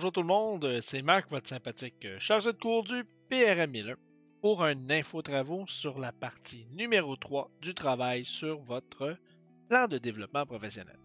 bonjour tout le monde, c'est Marc, votre sympathique chargé de cours du PRM 1001 pour un info travaux sur la partie numéro 3 du travail sur votre plan de développement professionnel.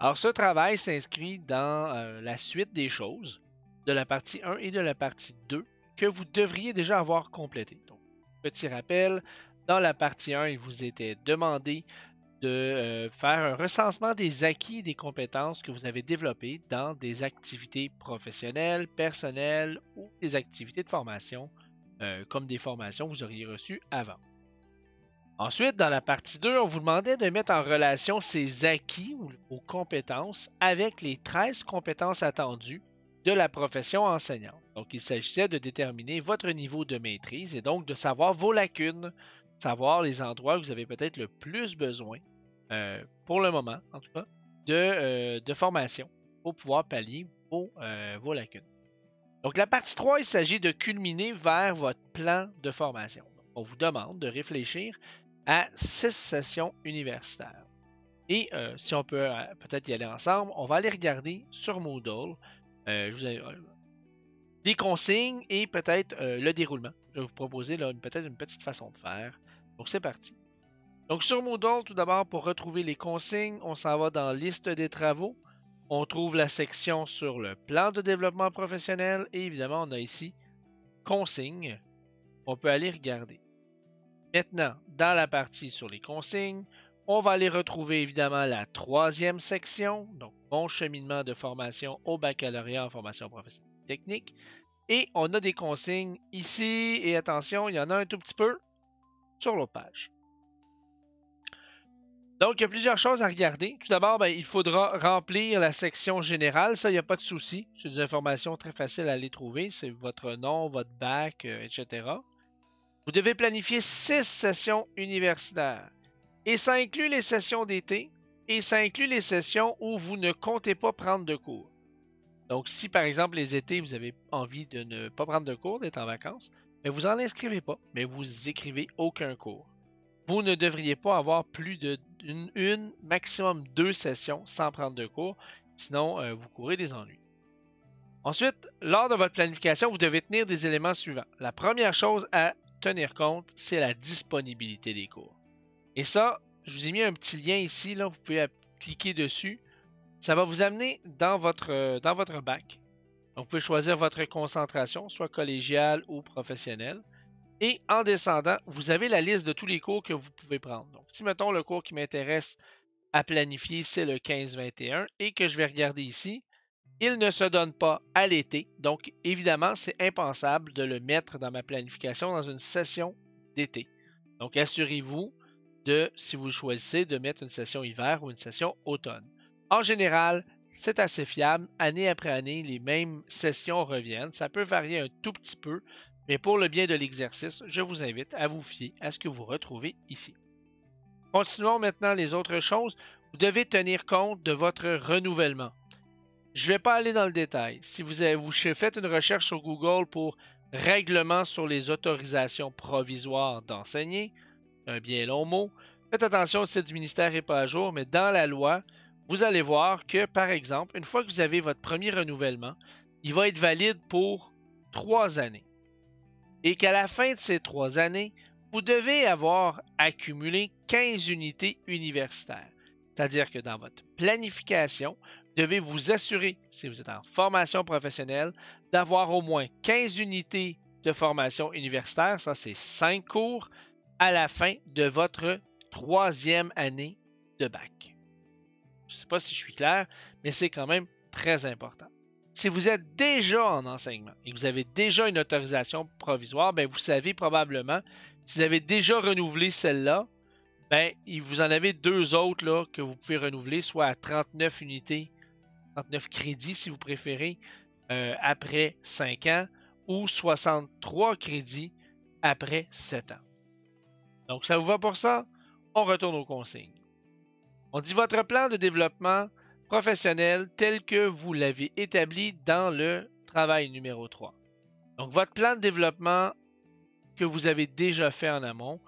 Alors ce travail s'inscrit dans euh, la suite des choses de la partie 1 et de la partie 2 que vous devriez déjà avoir complété. Donc, petit rappel, dans la partie 1, il vous était demandé de euh, faire un recensement des acquis et des compétences que vous avez développées dans des activités professionnelles, personnelles ou des activités de formation, euh, comme des formations que vous auriez reçues avant. Ensuite, dans la partie 2, on vous demandait de mettre en relation ces acquis ou compétences avec les 13 compétences attendues de la profession enseignante. Donc, il s'agissait de déterminer votre niveau de maîtrise et donc de savoir vos lacunes, savoir les endroits où vous avez peut-être le plus besoin, euh, pour le moment en tout cas, de, euh, formation pour pouvoir pallier vos, euh, lacunes. Donc la partie 3, il s'agit de culminer vers votre plan de formation. on vous demande de réfléchir à six sessions universitaires. Et si on peut peut-être y aller ensemble, on va aller regarder sur Moodle des consignes et peut-être le déroulement. Je vais vous proposer peut-être une petite façon de faire. Donc c'est parti. Donc sur Moodle, tout d'abord, pour retrouver les consignes, on s'en va dans Liste des travaux. On trouve la section sur le plan de développement professionnel et évidemment, on a ici Consignes. On peut aller regarder. Maintenant, dans la partie sur les consignes, on va aller retrouver évidemment la troisième section, donc bon cheminement de formation au baccalauréat en formation professionnelle technique. Et on a des consignes ici, et attention, il y en a un tout petit peu sur l'autre page. Donc, il y a plusieurs choses à regarder. Tout d'abord, ben, il faudra remplir la section générale. Ça, il n'y a pas de souci. C'est des informations très faciles à aller trouver. C'est votre nom, votre bac, euh, etc. Vous devez planifier six sessions universitaires. Et ça inclut les sessions d'été et ça inclut les sessions où vous ne comptez pas prendre de cours. Donc, si par exemple les étés, vous avez envie de ne pas prendre de cours, d'être en vacances, mais ben, vous n'en inscrivez pas, mais vous écrivez aucun cours. Vous ne devriez pas avoir plus de une, maximum deux sessions sans prendre de cours, sinon euh, vous courez des ennuis. Ensuite, lors de votre planification, vous devez tenir des éléments suivants. La première chose à tenir compte, c'est la disponibilité des cours. Et ça, je vous ai mis un petit lien ici, là, vous pouvez cliquer dessus. Ça va vous amener dans votre, euh, dans votre bac. Donc, vous pouvez choisir votre concentration, soit collégiale ou professionnelle. Et en descendant, vous avez la liste de tous les cours que vous pouvez prendre. Donc, si mettons le cours qui m'intéresse à planifier, c'est le 15-21 et que je vais regarder ici, il ne se donne pas à l'été. Donc, évidemment, c'est impensable de le mettre dans ma planification dans une session d'été. Donc, assurez-vous de, si vous choisissez, de mettre une session hiver ou une session automne. En général, c'est assez fiable. Année après année, les mêmes sessions reviennent. Ça peut varier un tout petit peu, mais pour le bien de l'exercice, je vous invite à vous fier à ce que vous retrouvez ici. Continuons maintenant les autres choses. Vous devez tenir compte de votre renouvellement. Je ne vais pas aller dans le détail. Si vous, avez, faites une recherche sur Google pour règlement sur les autorisations provisoires d'enseigner, un bien long mot, faites attention, le site du ministère n'est pas à jour, mais dans la loi, vous allez voir que, par exemple, une fois que vous avez votre premier renouvellement, il va être valide pour trois années et qu'à la fin de ces trois années, vous devez avoir accumulé 15 unités universitaires. C'est-à-dire que dans votre planification, vous devez vous assurer, si vous êtes en formation professionnelle, d'avoir au moins 15 unités de formation universitaire, ça c'est 5 cours, à la fin de votre troisième année de bac. Je ne sais pas si je suis clair, mais c'est quand même très important si vous êtes déjà en enseignement et que vous avez déjà une autorisation provisoire, ben vous savez probablement, si vous avez déjà renouvelé celle-là, ben, vous en avez deux autres là, que vous pouvez renouveler, soit à 39 unités, 39 crédits si vous préférez, euh, après 5 ans, ou 63 crédits après 7 ans. Donc, ça vous va pour ça? On retourne aux consignes. On dit votre plan de développement professionnel tel que vous l'avez établi dans le travail numéro 3. Donc, votre plan de développement que vous avez déjà fait en amont,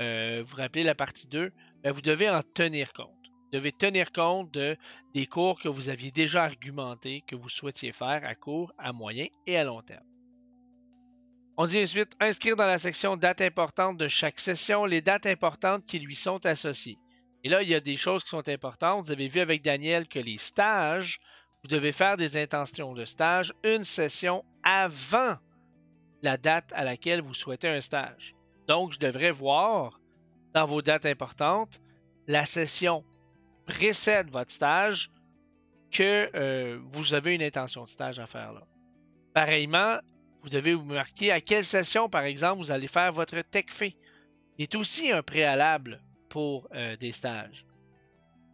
euh, vous rappelez la partie 2, ben, vous devez en tenir compte. Vous devez tenir compte de, des cours que vous aviez déjà argumentés, que vous souhaitiez faire à court, à moyen et à long terme. On dit ensuite inscrire dans la section dates importantes de chaque session les dates importantes qui lui sont associées. Et là, il y a des choses qui sont importantes. Vous avez vu avec Daniel que les stages, vous devez faire des intentions de stage une session avant la date à laquelle vous souhaitez un stage. Donc, je devrais voir dans vos dates importantes la session précède votre stage que euh, vous avez une intention de stage à faire là. Pareillement, vous devez vous marquer à quelle session, par exemple, vous allez faire votre TechFé. C'est aussi un préalable pour euh, des stages.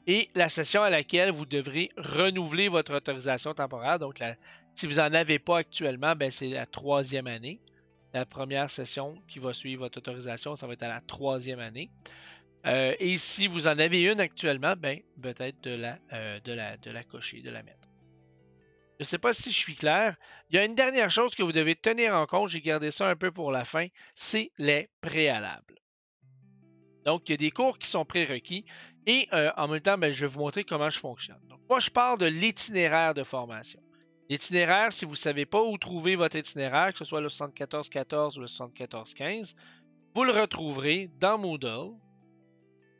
Et la session à laquelle vous devrez renouveler votre autorisation temporaire. Donc, si vous n'en avez pas actuellement, ben, c'est la troisième année. La première session qui va suivre votre autorisation, ça va être à la troisième année. Euh, et si vous en avez une actuellement, ben, peut-être de la, euh, de, la, de la cocher, de la mettre. Je ne sais pas si je suis clair. Il y a une dernière chose que vous devez tenir en compte, j'ai gardé ça un peu pour la fin, c'est les préalables. Donc, il y a des cours qui sont prérequis et euh, en même temps, ben, je vais vous montrer comment je fonctionne. Donc, moi, je parle de l'itinéraire de formation. L'itinéraire, si vous ne savez pas où trouver votre itinéraire, que ce soit le 74-14 ou le 74-15, vous le retrouverez dans Moodle,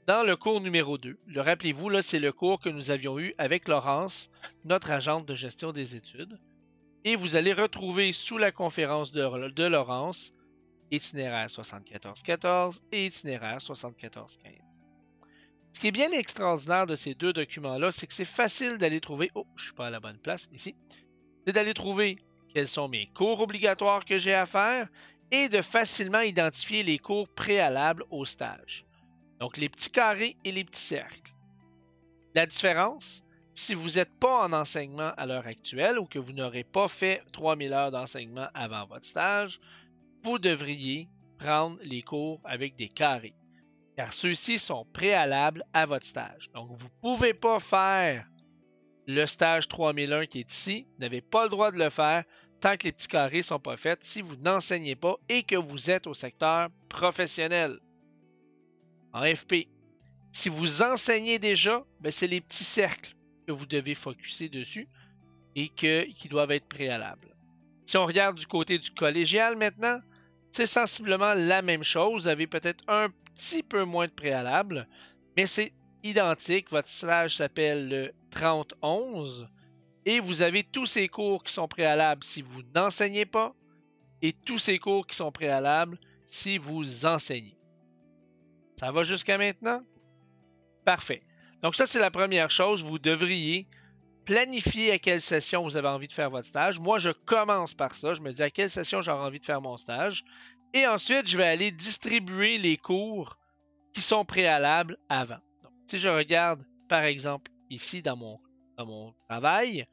dans le cours numéro 2. Le rappelez-vous, là, c'est le cours que nous avions eu avec Laurence, notre agente de gestion des études. Et vous allez retrouver sous la conférence de, de Laurence itinéraire 74-14 et itinéraire 74-15. Ce qui est bien extraordinaire de ces deux documents-là, c'est que c'est facile d'aller trouver. Oh, je ne suis pas à la bonne place ici. C'est d'aller trouver quels sont mes cours obligatoires que j'ai à faire et de facilement identifier les cours préalables au stage. Donc, les petits carrés et les petits cercles. La différence, si vous n'êtes pas en enseignement à l'heure actuelle ou que vous n'aurez pas fait 3000 heures d'enseignement avant votre stage, vous devriez prendre les cours avec des carrés, car ceux-ci sont préalables à votre stage. Donc, vous ne pouvez pas faire le stage 3001 qui est ici. Vous n'avez pas le droit de le faire tant que les petits carrés ne sont pas faits si vous n'enseignez pas et que vous êtes au secteur professionnel en FP. Si vous enseignez déjà, ben, c'est les petits cercles que vous devez focuser dessus et qui doivent être préalables. Si on regarde du côté du collégial maintenant, c'est sensiblement la même chose. Vous avez peut-être un petit peu moins de préalables, mais c'est identique. Votre stage s'appelle le 3011 et vous avez tous ces cours qui sont préalables si vous n'enseignez pas et tous ces cours qui sont préalables si vous enseignez. Ça va jusqu'à maintenant? Parfait. Donc ça, c'est la première chose. Vous devriez planifier à quelle session vous avez envie de faire votre stage. Moi, je commence par ça. Je me dis à quelle session j'aurai envie de faire mon stage. Et ensuite, je vais aller distribuer les cours qui sont préalables avant. Donc, si je regarde, par exemple, ici dans mon, dans mon travail,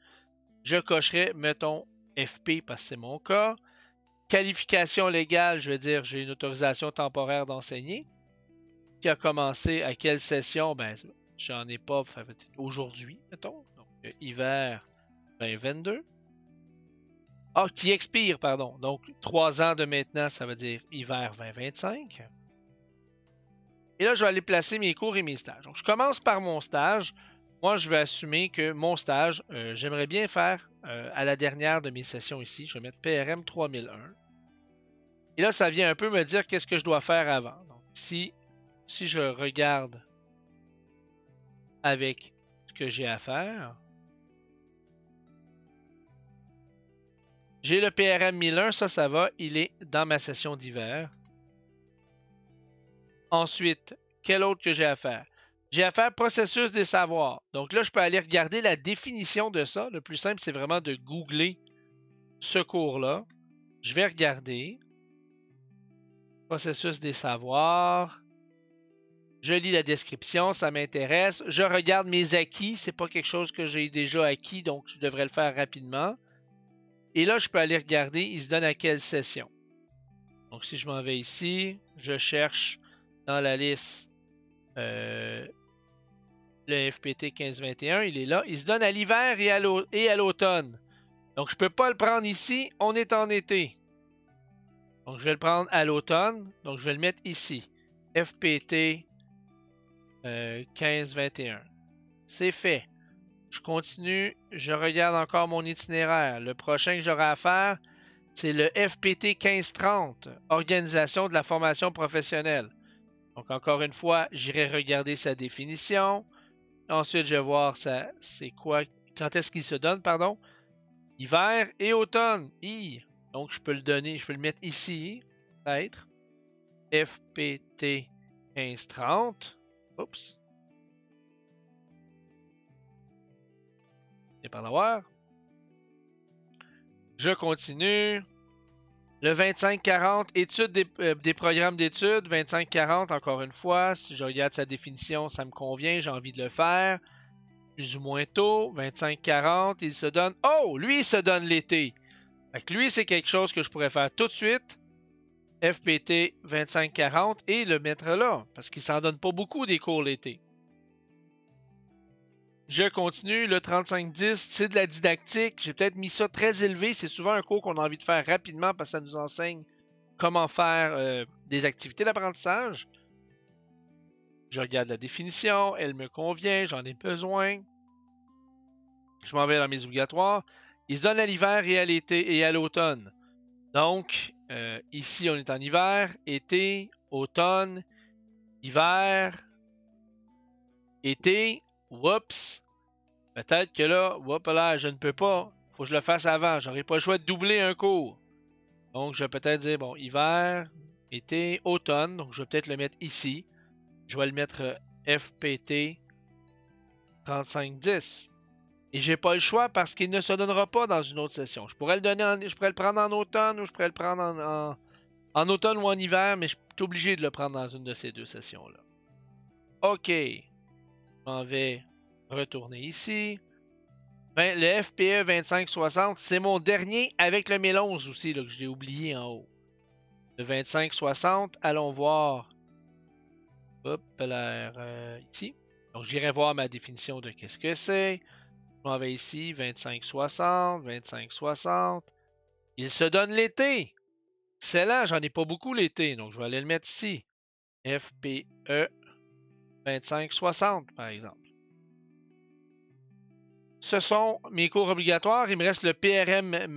je cocherai, mettons, FP parce que c'est mon cas. Qualification légale, je vais dire j'ai une autorisation temporaire d'enseigner qui a commencé à quelle session? Ben, j'en ai pas aujourd'hui, mettons. Euh, hiver 2022. Ah, qui expire, pardon. Donc, trois ans de maintenant, ça veut dire hiver 2025. Et là, je vais aller placer mes cours et mes stages. Donc, je commence par mon stage. Moi, je vais assumer que mon stage, euh, j'aimerais bien faire euh, à la dernière de mes sessions ici. Je vais mettre PRM 3001. Et là, ça vient un peu me dire qu'est-ce que je dois faire avant. Donc, ici, si je regarde avec ce que j'ai à faire, j'ai le PRM 1001, ça, ça va, il est dans ma session d'hiver. Ensuite, quel autre que j'ai à faire? J'ai à faire processus des savoirs. Donc là, je peux aller regarder la définition de ça. Le plus simple, c'est vraiment de googler ce cours-là. Je vais regarder. Processus des savoirs. Je lis la description, ça m'intéresse. Je regarde mes acquis. C'est pas quelque chose que j'ai déjà acquis, donc je devrais le faire rapidement. Et là, je peux aller regarder, il se donne à quelle session. Donc, si je m'en vais ici, je cherche dans la liste euh, le FPT 1521. Il est là. Il se donne à l'hiver et à l'automne. Donc, je ne peux pas le prendre ici. On est en été. Donc, je vais le prendre à l'automne. Donc, je vais le mettre ici. FPT 15-21. Euh, c'est fait. Je continue, je regarde encore mon itinéraire. Le prochain que j'aurai à faire, c'est le FPT 1530, Organisation de la formation professionnelle. Donc, encore une fois, j'irai regarder sa définition. Ensuite, je vais voir c'est quoi, quand est-ce qu'il se donne, pardon? Hiver et automne. I. Donc, je peux le donner, je peux le mettre ici, peut-être. FPT 1530. Oups. Et par l'avoir. Je continue. Le 25-40, études euh, des, programmes d'études. 25-40, encore une fois, si je regarde sa définition, ça me convient, j'ai envie de le faire. Plus ou moins tôt. 25-40, il se donne. Oh, lui, il se donne l'été. Fait lui, c'est quelque chose que je pourrais faire tout de suite. FPT 25-40 et le mettre là, parce qu'il s'en donne pas beaucoup des cours l'été. Je continue. Le 35-10, c'est de la didactique. J'ai peut-être mis ça très élevé. C'est souvent un cours qu'on a envie de faire rapidement parce que ça nous enseigne comment faire euh, des activités d'apprentissage. Je regarde la définition. Elle me convient. J'en ai besoin. Je m'en vais dans mes obligatoires. Il se donne à l'hiver et à l'été et à l'automne. Donc, euh, ici, on est en hiver, été, automne, hiver, été, Oups! Peut-être que là, je ne peux pas. Faut que je le fasse avant. J'aurais pas le choix de doubler un cours. Donc, je vais peut-être dire, bon, hiver, été, automne. Donc, je vais peut-être le mettre ici. Je vais le mettre euh, FPT 3510. Et j'ai pas le choix parce qu'il ne se donnera pas dans une autre session. Je pourrais le donner je pourrais le prendre en automne ou je pourrais le prendre en, en automne ou en hiver, mais je suis obligé de le prendre dans une de ces deux sessions-là. OK vais retourner ici. Ben, le FPE 2560, c'est mon dernier avec le 1011 aussi, là, que j'ai oublié en haut. Le 2560, allons voir. Hop, l'air euh, ici. Donc, j'irai voir ma définition de qu'est-ce que c'est. Je m'en vais ici, 2560, 2560. Il se donne l'été. Excellent, j'en ai pas beaucoup l'été, donc je vais aller le mettre ici. FPE 25-60, par exemple. Ce sont mes cours obligatoires. Il me reste le PRM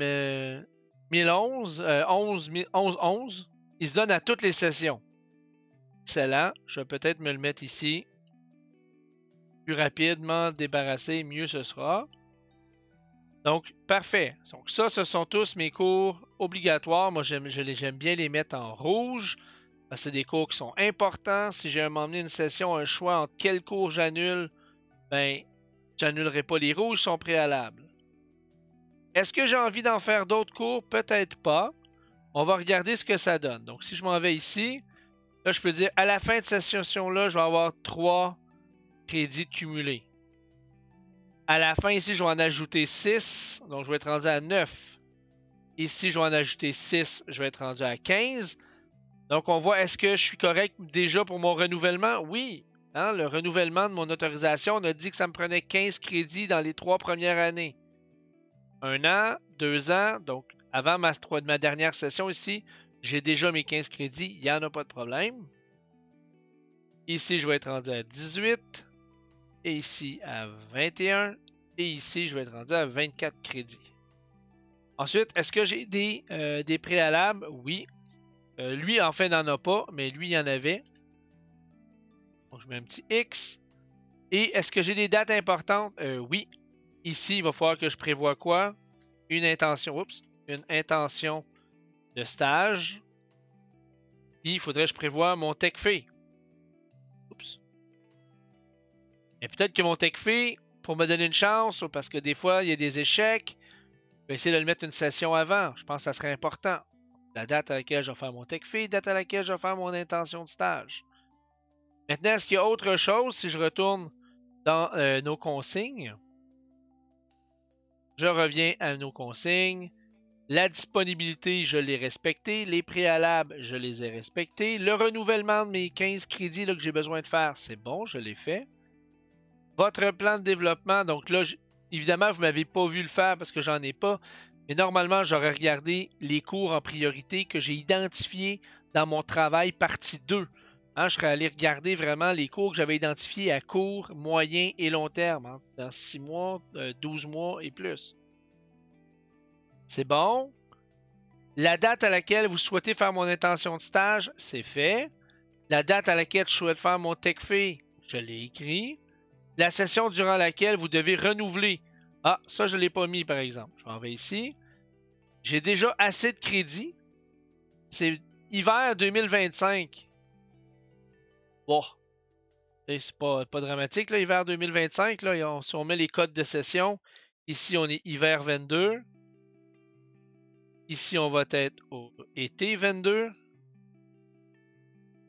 1011, 11, 11, 11. Il se donne à toutes les sessions. Excellent. Je vais peut-être me le mettre ici. Plus rapidement débarrasser, mieux ce sera. Donc, parfait. Donc, ça, ce sont tous mes cours obligatoires. Moi, j'aime bien les mettre en rouge. C'est des cours qui sont importants. Si j'ai à m'emmener une session, un choix entre quel cours j'annule, ben, j'annulerai pas les rouges, sont préalables. Est-ce que j'ai envie d'en faire d'autres cours? Peut-être pas. On va regarder ce que ça donne. Donc, si je m'en vais ici, là, je peux dire à la fin de cette session-là, je vais avoir trois crédits cumulés. À la fin, ici, je vais en ajouter 6. Donc, je vais être rendu à 9. Ici, je vais en ajouter 6. Je vais être rendu à 15. Donc, on voit, est-ce que je suis correct déjà pour mon renouvellement? Oui. Hein, le renouvellement de mon autorisation, on a dit que ça me prenait 15 crédits dans les trois premières années. Un an, deux ans, donc avant ma, ma dernière session ici, j'ai déjà mes 15 crédits, il n'y en a pas de problème. Ici, je vais être rendu à 18. Et ici, à 21. Et ici, je vais être rendu à 24 crédits. Ensuite, est-ce que j'ai des, euh, des préalables? Oui, euh, lui, en fait, n'en a pas, mais lui, il y en avait. Donc, je mets un petit X. Et est-ce que j'ai des dates importantes? Euh, oui. Ici, il va falloir que je prévoie quoi? Une intention. Oups. Une intention de stage. Puis, il faudrait que je prévoie mon tech fait. Oups. Et peut-être que mon tech fait, pour me donner une chance, parce que des fois, il y a des échecs, je vais essayer de le mettre une session avant. Je pense que ça serait important la date à laquelle je vais faire mon tech fee, date à laquelle je vais faire mon intention de stage. Maintenant, est-ce qu'il y a autre chose si je retourne dans euh, nos consignes? Je reviens à nos consignes. La disponibilité, je l'ai respectée. Les préalables, je les ai respectés. Le renouvellement de mes 15 crédits que j'ai besoin de faire, c'est bon, je l'ai fait. Votre plan de développement, donc là, évidemment, vous ne m'avez pas vu le faire parce que j'en ai pas. Mais normalement, j'aurais regardé les cours en priorité que j'ai identifiés dans mon travail partie 2. Hein, je serais allé regarder vraiment les cours que j'avais identifiés à court, moyen et long terme, hein, dans 6 mois, 12 mois et plus. C'est bon? La date à laquelle vous souhaitez faire mon intention de stage, c'est fait. La date à laquelle je souhaite faire mon TechFi, je l'ai écrit. La session durant laquelle vous devez renouveler. Ah, ça, je ne l'ai pas mis, par exemple. Je m'en vais ici. J'ai déjà assez de crédit. C'est hiver 2025. Bon. C'est pas, pas dramatique, là, hiver 2025. Là, si on met les codes de session, ici, on est hiver 22. Ici, on va être au été 22.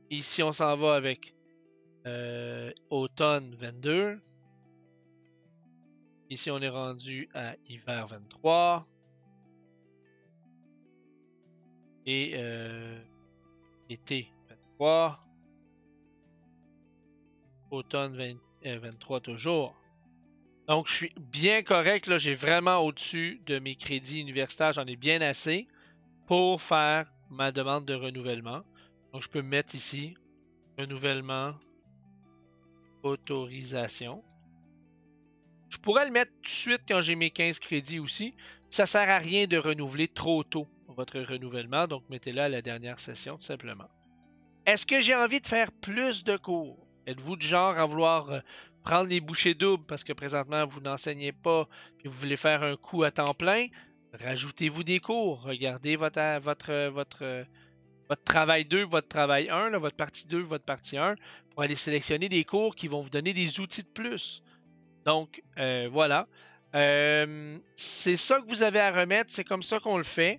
Ici, on s'en va avec euh, automne 22. Ici, on est rendu à hiver 23. Et euh, été 23. Automne 23 euh, toujours. Donc, je suis bien correct. Là, j'ai vraiment au-dessus de mes crédits universitaires. J'en ai bien assez pour faire ma demande de renouvellement. Donc, je peux mettre ici renouvellement, autorisation. Je pourrais le mettre tout de suite quand j'ai mes 15 crédits aussi. Ça ne sert à rien de renouveler trop tôt votre renouvellement, donc mettez-le à la dernière session tout simplement. Est-ce que j'ai envie de faire plus de cours? Êtes-vous du genre à vouloir euh, prendre les bouchées doubles parce que présentement vous n'enseignez pas et vous voulez faire un coup à temps plein? Rajoutez-vous des cours. Regardez votre, votre travail 2, votre travail 1, votre partie 2, votre partie 1, pour aller sélectionner des cours qui vont vous donner des outils de plus. Donc, euh, voilà. Euh, c'est ça que vous avez à remettre, c'est comme ça qu'on le fait.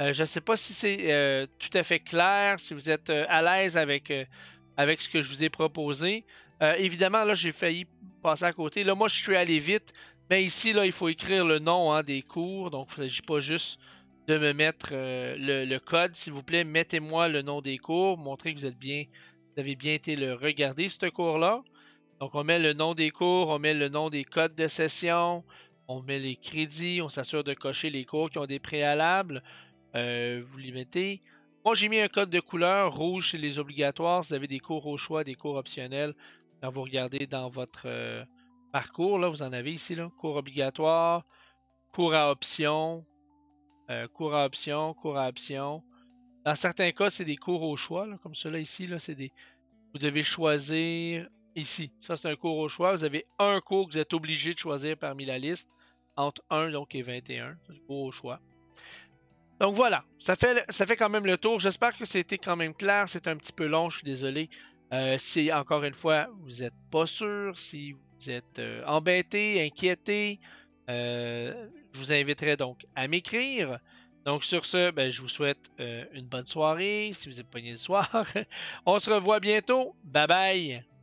Euh, je ne sais pas si c'est tout à fait clair, si vous êtes à l'aise avec, ce que je vous ai proposé. évidemment, là, j'ai failli passer à côté. Là, moi, je suis allé vite, mais ici, là, il faut écrire le nom hein, des cours, donc il ne s'agit pas juste de me mettre le, code, s'il vous plaît. Mettez-moi le nom des cours. Montrez que vous êtes bien, vous avez bien été le regarder, ce cours-là. Donc, on met le nom des cours, on met le nom des codes de session, on met les crédits, on s'assure de cocher les cours qui ont des préalables. Euh, vous les mettez. Moi, j'ai mis un code de couleur rouge, c'est les obligatoires. vous avez des cours au choix, des cours optionnels, quand vous regardez dans votre euh, parcours, là, vous en avez ici, là, cours obligatoire, cours à option, euh, cours à option, cours à option. Dans certains cas, c'est des cours au choix, comme cela ici. Là, des... Vous devez choisir ici. Ça, c'est un cours au choix. Vous avez un cours que vous êtes obligé de choisir parmi la liste entre 1 donc, et 21. C'est un cours au choix. Donc voilà, ça fait, ça fait quand même le tour. J'espère que c'était quand même clair. C'est un petit peu long, je suis désolé. Euh, si encore une fois, vous n'êtes pas sûr, si vous êtes euh, embêté, inquiété, euh, je vous inviterai donc à m'écrire. Donc sur ce, ben, je vous souhaite une bonne soirée si vous êtes pogné le soir. On se revoit bientôt. Bye bye.